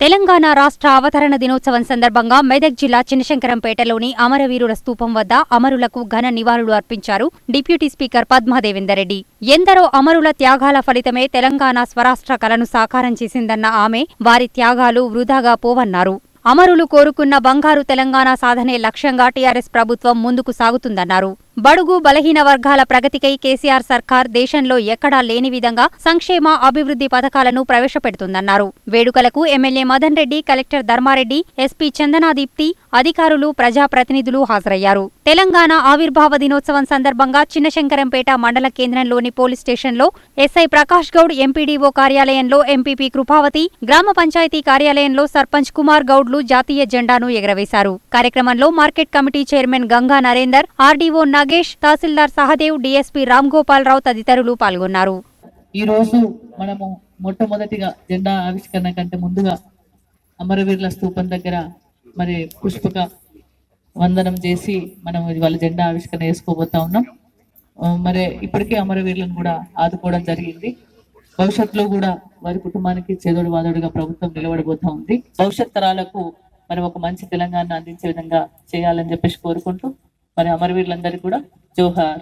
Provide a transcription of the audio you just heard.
తెలంగాణ రాష్ట్ర అవతరణ దినోత్సవం సందర్భంగా మెదక్ జిల్లా చిన్నశంకరంపేటలోని అమరవీరుల స్తూపం వద్ద అమరులకు ఘన నివాళులు అర్పించారు డిప్యూటీ స్పీకర్ పద్మాదేవేందర్ ఎందరో అమరుల త్యాగాల ఫలితమే తెలంగాణ స్వరాష్ట్ర కలను సాకారం చేసిందన్న ఆమె వారి త్యాగాలు వృధాగా పోవన్నారు. అమరులు కోరుకున్న బంగారు తెలంగాణ సాధనే లక్ష్యంగా టీఆర్ఎస్ ప్రభుత్వం ముందుకు సాగుతుందన్నారు. బడుగు బలహీన వర్గాల ప్రగతికై కేసీఆర్ సర్కార్ దేశంలో ఎక్కడా లేని విధంగా సంక్షేమ అభివృద్ధి పథకాలను ప్రవేశపెడుతుందన్నారు. వేడుకలకు MLA Madan Reddy collector Dharma Reddy SP Chandana Deepti అధికారులు ప్రజాప్రతినిధులు హాజరయ్యారు. తెలంగాణ ఆవిర్భావ దినోత్సవం సందర్భంగా చిన్నశంకరంపేట మండల కేంద్రంలోని పోలీస్ స్టేషన్లో ఎస్ఐ ప్రకాష్ గౌడ్ ఎంపీడీఓ కార్యాలయంలో ఎంపీపీ కృపావతి గ్రామ పంచాయతీ కార్యాలయంలో సర్పంచ్ కుమార్ గౌడ్ గౌడ్లు జాతీయ జెండాను ఎగరవేశారు. కార్యక్రమంలో market committee chairman Ganga Narender RDO Nagesh tahsildar Sahadev DSP Ram Gopala Rao తదితరులు పాల్గొన్నారు. ఈ రోజు మనము మొట్టమొదటిగా జెండా ఆవిష్కరణ కంటే ముందుగా అమరవీరుల స్థూపం దగ్గర మరి పుష్పక వందనం చేసి మనం ఇవాళ జెండా ఆవిష్కరణ చేసుకోబోతా ఉన్నాం. మరి ఇప్పటికే అమరవీరులను కూడా ఆదుకోవడం జరిగింది. భవిష్యత్తులో కూడా వారి కుటుంబానికి చేదోడు వాదోడుగా ప్రభుత్వం నిలబడబోతా ఉంది. భవిష్యత్ తరాలకు మరి ఒక మంచి తెలంగాణ అందించే విధంగా చేయాలని చెప్పేసి కోరుకుంటూ మరి అమరవీరులందరికీ కూడా జోహార్!